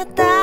это